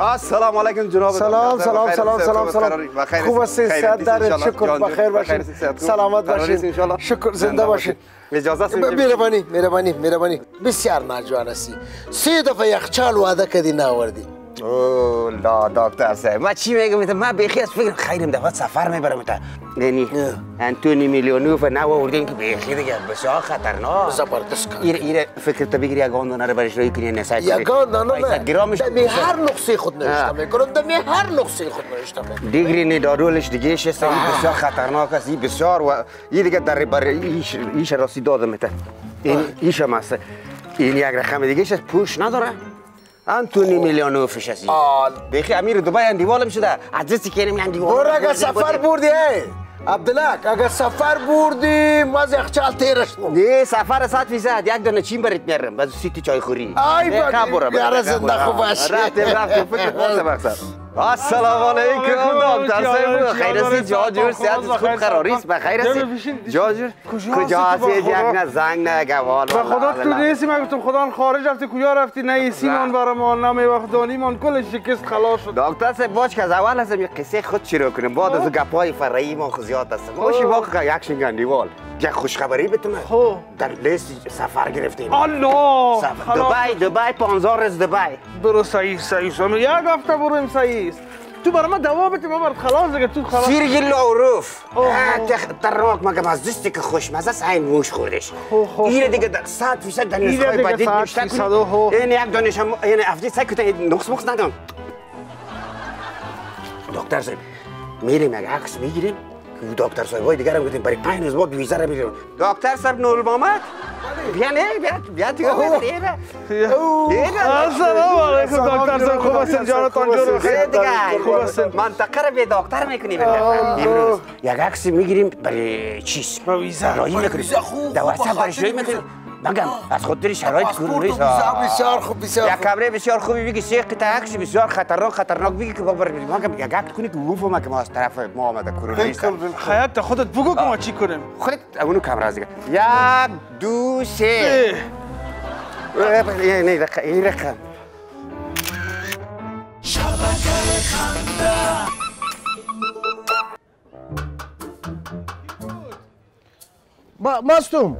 السلام علیکم جناب سلام سلام سلام سلام سلام خوب هستین صحت دارید شکر بخیر باشین سلامت باشین شکر زنده باشین اجازه است مهربانی مهربانی مهربانی بسیار مرجوان هستی سه دفعه یخچال وعده کردی ناوردی اوه لا دکتر صاحب. ما چی میگم؟ من بیخی از فکر خیرم دفعه سفر می‌برم تا. یعنی؟ انتونی میلیونوف نو آوردین که بیخی دیگه. بسیار خطرناک. زبردست کار. ایره ایره فکر تا بگیری یگان دانه رو برش روی کنی نسای یگان دانه نه. گرامش دمی هر نقصه خود نوشته می‌کنم دمی هر نقصه خود نوشته می‌کنم دیگری نی دارولش دیگه شست این بسیار خطرناک است. این بسیار و این دیگه در بر ایش ایش راستی دادم میته. این ایش هم است این یک رقم دیگه شست. پوش نداره. انتونی میلیونوفش است این. آل بیخی امیر دبی اندیوالم شده. عزیزی کنیم اندیوال برو اگه سفر بردی ای. عبدالک اگه سفر بردی ماز یخچال تیرش نو نه سفر صد فیصد یک دانه چین برات میارم. باز سیتی چای خوری. آی نه، با- برو، برو، یاره خب زنده. خوب باشی. رفتیم رفتیم فکر السلام علیکم دکتر صاحب خیر است جا جور خوب قراری است بخیر است جا جور کجا هستی یک نه زنگ نه گوال به خدا تو نیستی من گفتم خدا خارج رفتی کجا رفتی نه ایسیمان برمان نه میوقدانیمان کلش شکست خلاص شد دکتر صاحب باش که از اول هستم یک قصه خود شروع کنیم بعد از گپای فرعی ما زیاد است باشی واقعا یک شنگندیوال یک خوشخبری بتونه. خب. در لیست سفر گرفتیم. الله. دبی دبی 15 روز دبی. برو صحیح صحیح سامو. یک هفته برو است تو برای من دوا بده برات خلاص دیگه تو خلاص. سیرگی لوروف اوه. ترناک مگم از دستی که خوشمزه است؟ این موش خوردش خو، خو، اینه خو. دیگه در صد فیصد در اینه نسخه صد نوشته کنید. این یک دانش هم این افدی سعی کنید نقص مقص ندارم دکتر صاحب میریم یک عکس می‌گیریم. دکتر صاحب های دیگر هم گفتیم برای پنج روز بعد ویزا رو می‌گیریم دکتر صاحب نور محمد بیا نه بیا بیا تو السلام علیکم دکتر صاحب خوب هستین جانتان جور بخیر خوب هستین منطقه رو به دکتر می‌کنیم امروز یک عکس می‌گیریم برای چیز با ویزا. رایی می‌کنیم خوب، در خوب، واتساپ رایی خاطر می‌کنیم مگم از خاطر شرایط ویزا بسیار خوب بسیار یک کمره بسیار خوبی بگی سه قطعه عکس بسیار خطرناک خطرناک بگی که بابا مگم یک عکس کنی که گفتم که ما از طرف ما آمده خیاط تا خودت بگو که ما چی کنیم. خودت اونو کمره از دیگه. یک دو سه. نه نه رقم این رقم. ما- مستم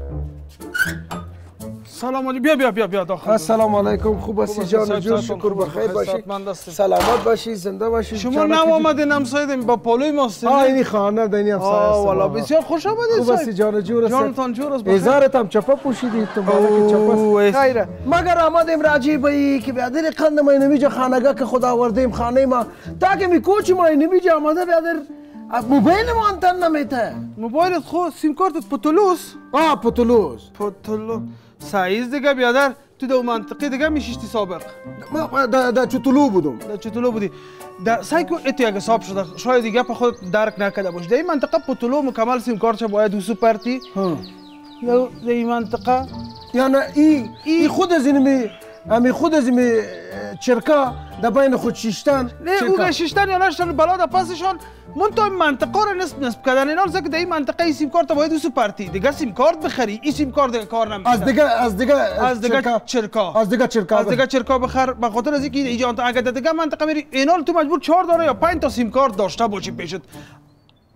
سلام علیکم. بیا بیا بیا بیا داخل السلام علیکم. خوب هستی جان؟ جور صحتتون شکر بخیر باشی. سلامت باشی زنده باشی. شما جو- آمدین همسایه با پالوی ماست آه اینی خانه دنی افسر آه والا بسیار خوش آمدید خوب هستی جان جور است جانتان جور است. هزارت هم چپا پوشیدی. تو مالک چپا خیره. مگر آمدیم راجی بایی که بیادر قند ما نمیجا خانگاه که خدا آوردیم خانه ما. تا که می کوچ ما نمیجا آمده بیادر موبایل ما انتن نمیته. موبایلت خو سیم کارتت پتولوس؟ آه پتولوز پتولو سعیز دیگه بیادر تو دو منطقه دیگه میشیشتی سابق. ما دا, دا چطولو بودم. در چطولو بودی. در سعی کن اتو یک حساب شده. شاید دیگه په خود درک نکرده باش در این منطقه پتولو مکمل سیم کارت باید دوسو پرتی؟ ها. در این منطقه یعنی ای ای خود از اینمی امی خود از اینمی چرکا در بین خود شیشتن. نه اوگه ششتن یا نشتن بلا در پسشان من تو منطقه رو نصب نصب کردن. اینا که در این منطقه این سیم کارت باید دوسو پرتی دیگه سیم کارت بخری. این سیم کارت دیگه کار نمی‌کنه. از دیگه از دیگه از دیگه چرکا. از دیگه چرکا از دیگه چرکا بخر. به خاطر از اینکه اینجا انت اگه دیگه منطقه میری اینال تو مجبور چهار داره یا پنج تا سیم کارت داشته باشی پیشت.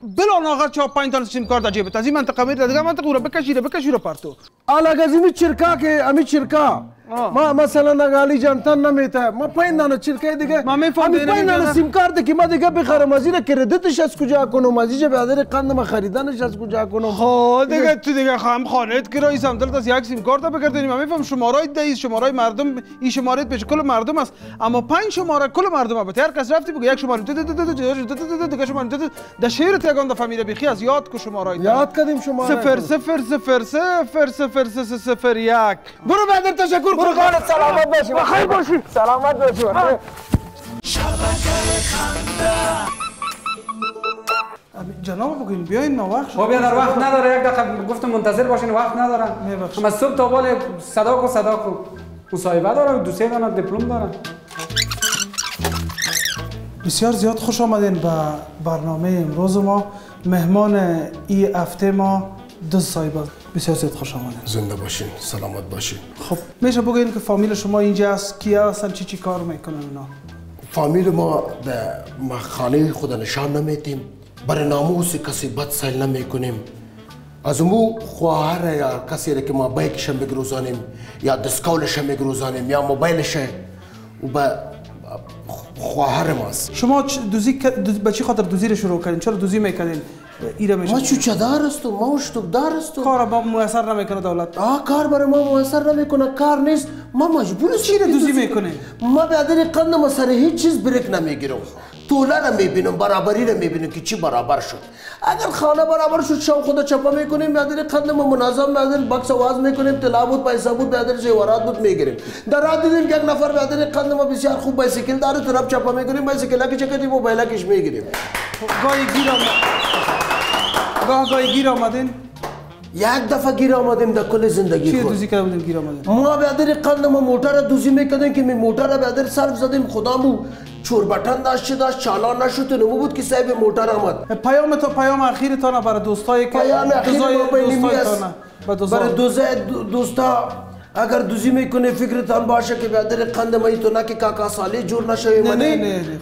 بلا ناغر چهار پنج تا سیم کارت در جیبت از این منطقه میری دیگه منطقه رو بکشی رو بکشی رو پرتو. اینمی چرکا که امی چرکا. ما مثلا نگالی جانتن نمیته ما پنج دانه چرکای دیگه امی پنج دانه. سیم کارت که ما دیگه بخرم از این کردیتش از کجا کنم از اینجا بیادر قند ما خریدنش از کجا کنم ها دیگه تو دیگه خام خانت هم دلت از یک سیم کارت بگردیم من میفهم شماره دهی شماره مردم این شماره پیش کل مردم است اما پنج شماره کل مردم البته هر کس رفتی بگو یک شماره دیگه شماره در شهر تگان در فامیل بیخی از یاد کو شماره یاد کردیم شما صفر صفر صفر صفر صفر صفر صفر یک. برو بیادر تشکر قربانت سلامت باشی. بخیر باشی. سلامت باشی. بخیر. جناب بگین بیاین ما وقت خب در وقت نداره. یک دقیقه گفتم منتظر باشین وقت میبخشید. اما صبح تا بال صداق و صداق و مصاحبه داره و دو سه دانه دیپلم داره. بسیار زیاد خوش آمدین به برنامه امروز ما. مهمان این هفته ما دو صاحب. بسیار زیاد خوش آمدین زنده باشین سلامت باشین. خب میشه بگین که فامیل شما اینجا است کیا هستن چی چی کار می‌کنن اینا؟ فامیل ما به ما خانه خود نشان نمیتیم برای ناموس کسی بد سیل نمی‌کنیم. از مو خواهر یا کسی را که ما بیکش بگروزانیم یا دسکولش بگروزانیم یا موبایلش و به خواهر ماست. شما دوزی به چی خاطر دوزی رو شروع کردین؟ چرا دوزی می‌کنین ایره میشه. ما چوچه دار هستم ما اشتوک دار هستم کار با میسر نمی‌کنه دولت. آه کار برای ما میسر نمی‌کنه کار نیست. ما مجبور هستیم چی رو که دوزی می‌کنه؟ ما به ادر قندم سر هیچ چیز بریک نمی‌گیرم طوله رو می‌بینم برابری رو می‌بینم که چی برابر شد. اگر خانه برابر شد شام خدا چپا می‌کنیم به ادر قندم منظم به ادر بکس آواز می‌کنیم طلا بود پیسه بود به ادر زیورات بود می‌گیریم. در راه دیدیم که یک نفر به ادر قندم بسیار خوب بایسیکل داره طرف چپا می‌کنیم بایسیکل که چکتی موبایلکش می‌گیریم. گاهی گیر آمد. گاه گاهی گیر آمدین. یک دفعه گیر آمدیم در کل زندگی چی خود. دوزی کرده بودین گیر آمدین؟ ما به ادر قند ما موتر دوزی می‌کردیم که می موتر به ادر صرف زدیم. خدامو چور بٹن داشت چه داشت؟ چالان نشد. تو نمو بود که صاحب موتر آمد. پیام تو پیام اخیر تا برای دوستایی که پیام اخیر ما بینیمی است تانه. برای دوزه دو- دوستا اگر دوزی می‌کنه فکرتان باشه که به ادر قند ما تو نه که کاکا سالی جور نشوی خواهش.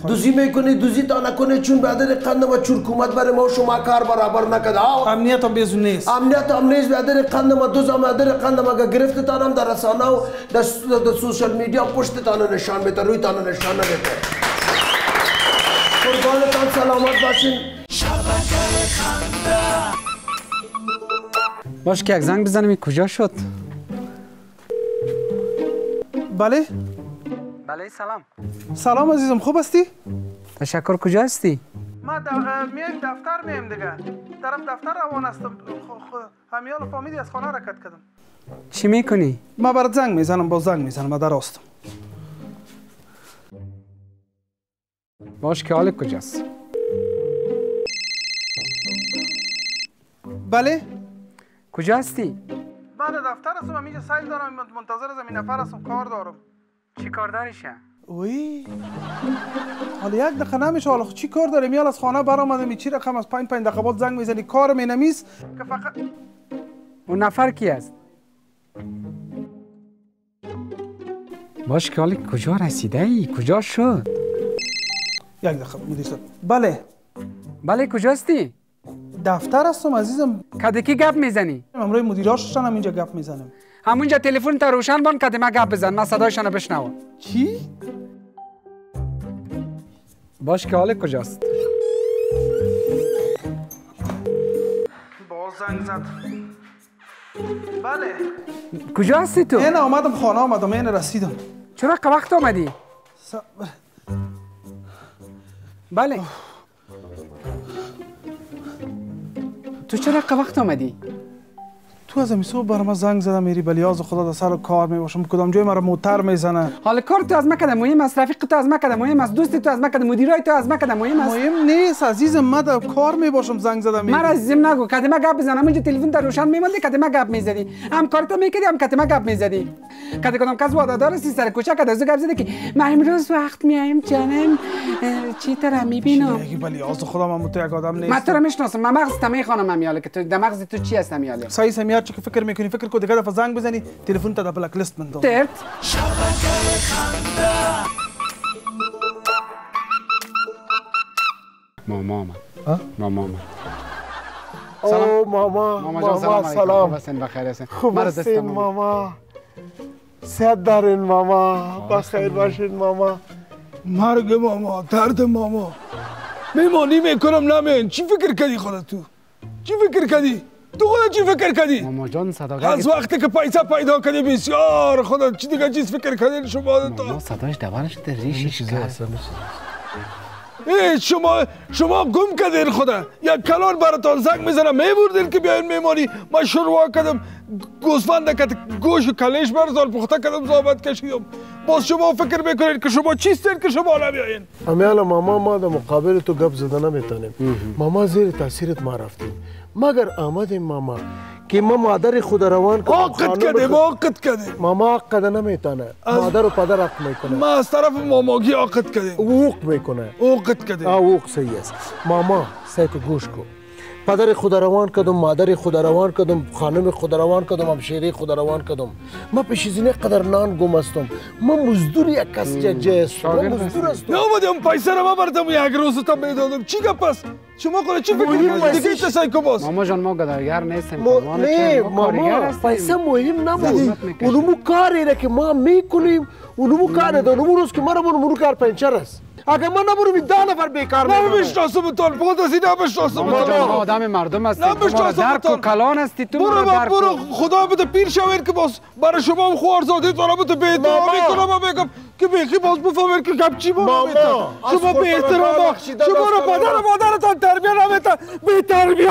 دوزی می‌کنه دوزی تا نکنه چون به ادر قند ما چور کومت برای ما و شما کار برابر نکد آو امنیت هم بیزون نیست۔ امنیت هم نیست به ادر قند ما دوز هم ادر قند ما اگر گرفت تانم در رسانه و در سوشل میدیا پشت تانه نشان میده روی تانه نشان نمیده قربانتان سلامت باشین۔ باش که یک زنگ بزنم این کجا شد؟ بله؟ بله سلام. سلام عزیزم خوب هستی؟ تشکر کجا هستی؟ ما میایم دفتر میایم دیگه. طرف دفتر روان هستم. همیال فامیلی از خانه حرکت کردم. چی می‌کنی؟ ما برات زنگ می‌زنم با زنگ می‌زنم ما در هستم باش که حال کجاست؟ بله؟ کجا هستی؟ من در دفتر هستم همینجا سیل دارم منتظر زمین نفر هستم کار دارم. چی کار داریشه اوی. حالا یک دقیقه نمیشه حالا چی کار داره میال از خانه برآمدم چی رقم از پنج پنج دقیقه بعد زنگ می‌زنی. کار می نمیست که فقط اون نفر کی است؟ باش که حال کجا رسیده ای؟ کجا شد؟ یک دقیقه صاحب بله. بله کجا هستی دفتر هستم عزیزم. کدکی گپ می‌زنی؟ امروز مدیراش هم اینجا گپ می‌زنم. همونجا تلفن تا روشن بان کدی ما گپ بزن من صدایشان بشنوم. چی؟ باش که حال کجاست؟ باز زنگ زد. بله. کجا هستی تو؟ این آمدم خانه آمدم این رسیدم. چرا که وقت آمدی س- بله. تو چرا وقت آمدی؟ تو از امی صبح برام زنگ زدم میری بلیاز خدا در سر کار می باشم کدام جای مرا موتر می‌زنه؟ حالا کار تو از مکده مهم است رفیق تو از مکده مهم است دوست تو از مکده مدیرای تو از مکده مهم است. مهم نیست عزیزم من در کار می باشم زنگ زدم. من عزیزم نگو کدی ما گپ بزنم. اونجا تلفن در روشن میموندی کدی ما گپ می‌زدی. هم کارتو می‌کردی هم کدی ما گپ می‌زدی. کدی کدام کس وعده دار سی سر کوچه کدی از گپ زدی که ما امروز وقت میایم جانم. چی تر می‌بینم؟ یکی بلیاز خدا من یک آدم من نیست تو رو می‌شناسم من مغز تمی خانم میاله که تو مغز تو چی هست میاله صحیح که فکر می‌کنی؟ فکر کو دیگه دفعه زنگ بزنی تلفن تا بلک لیست من ترت. ماما آمد. ماما آمد. او ماما ماما جان سلام سلام. هستین؟ بخیر هستین؟ خوب هستین. ماما. صحت دارین ماما. بخیر باشین ماما. مرگ ماما درد ماما. میمانی می‌کنم نمین. چی فکر کردی خودت تو چی فکر کردی؟ تو خودت چی فکر کردی ماما جان صداگر از وقتی که پیسه پیدا کردی بسیار خودت چی دیگه چیز فکر کردی شما ماما تا صداش دوانش در ریشش کرد ای شما شما گم کردین خدا. یک کلان براتان زنگ می‌زنم. میبردین که بیاین میمانی من شروع کردم گوسفند کت گوش و کلش برزال پخته کردم زابط کشیدم. باز شما فکر می‌کنین که شما چیستین که شما نمیایین امیالا ماما ما در مقابل تو گپ زده نمی‌تونیم ماما زیر تاثیرت ما رفتیم. مگر آمدیم ماما؟ که ما مادر خود روان کنم خانم کردیم خود- عاقد کردیم ماما عقد نمی‌تونه. مادر و پدر عقد می‌کنه. ما از طرف ماماگی عاقد کردیم اوق می‌کنه. کردیم آه اوق صحیح است. ماما سیک گوش کو. پدر خود روان کردم مادر خود روان کردم خانم خود روان کردم همشیره خود روان کردم ما پیش از این قدر نان گم هستم. ما مزدور یک کس جه هستم ما مزدور هستم. نامدیم پیسه رو ببردم یک روز تا می‌دادم. چی گپ است شما خود چی فکر می‌کنید دیگه است. چه سایکو باز؟ ماما جان ما گداگر نیستیم. ما نه ماما. پیسه مهم می‌کشیم. اونمو کاری را که ما می‌کنیم اونمو کار ده اونمو روز که ما رو کار پنچر است. اگر من این ده نفر بیکار ما میمونن. می‌شناسم تو فقط از این نمی‌شناسم تو آدم مردم را بشناسم درک و. کلان هستی تو برو برو. خدا بده پیر شوید که باز برای شما هم خوارزاده تو را بده به ماما. می‌کنم و بگم که بیخی باز بفهمید که گپ چی بابا. از شما به احترام شما را پدر. و مادرتان تربیه نمیتن به تربیه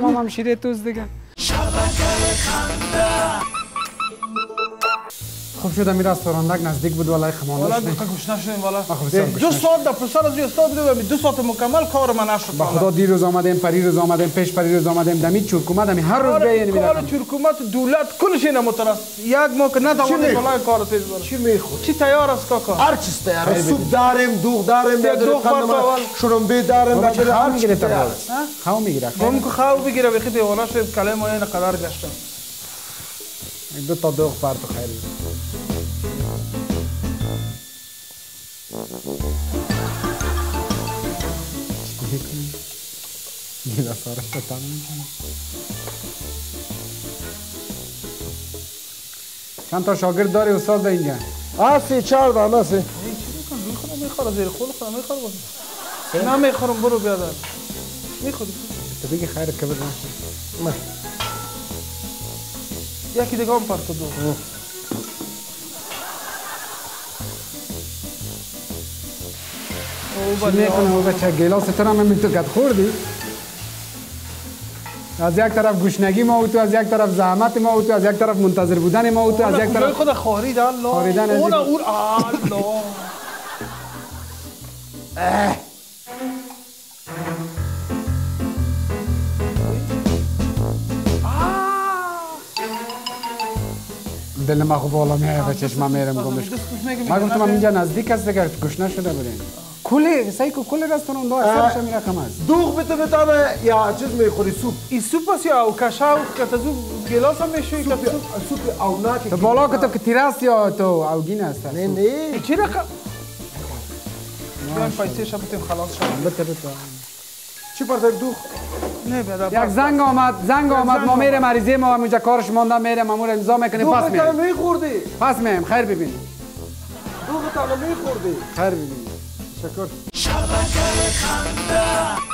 ما هم شیره توز دیگه. خوب شد امیر رستورانک نزدیک بود والله خمانوش والا نه گوشه گوش نشدیم والا. بسیار دو ساعت در پسر از استاد بودیم دو ساعت مکمل کار من نشد. با خدا دیروز آمدیم پریروز آمدیم پیش پریروز آمدیم. دمی چورکومت دمی هر روز بیاین کار میرم چرکومت دولت کلش اینا مترس. یک ما که نتوانیم والا کار تیز بریم چی می‌خوری چی تیار است کاکا؟ هر چیز تیار است. سوپ داریم دوغ داریم بیادر دوغ اول. شرمبه داریم خواهم هر چیز می‌گیره تا خواهم می‌گیره گم که خواه بگیره بخی دیوانا شد کلای ما این قدر گشتم. دو تا دوغ پر تو خیلی گیلا سارش تو تمام می‌کنه. چند تا شاگرد داری استاد اینجا آسی چهار دانه است چی میکن روی خودم می‌خوره زیر خود خودم می‌خوره بازی نه می‌خورم برو بیادر. می‌خوری. تو بگی خیر که بدن یکی دیگه هم پرت دو. می‌کنه او بچه گیلاس تو هم همین تو کت خوردی؟ از یک طرف گوشنگی ما و تو از یک طرف زحمت ما و تو از یک طرف منتظر بودن ما و تو از یک طرف خود خارید الله خاریدن از اون الله دل ما خوب بالا میایه و چشمم میرم گمش ما گفتم اینجا نزدیک است دیگر گوش نشده بریم کل سایکو کل رستوران دو اکثرش همین رقم است دوغ بده بتانه یا چیز می‌خوری؟ سوپ. این سوپ است یا او کشا که تزو گلاس هم می‌شوی که سوپ سوپ اوناک تو بالا که تو که تیراس یا تو اوگین است نه نه. چی رقم؟ بیایم پیسه شب بتیم خلاص شد بته بته چی پرتر دوغ؟ نه یک زنگ آمد زنگ آمد. ما زنگ میرم مریضی ما اونجا کارش مانده میرم امور امضا می‌کنیم. دوغ پس بتانه میایم میخوردی. پس میایم خیر ببین. دوغ بتانه میخوردی. خیر ببین. شکر. شبکه خنده.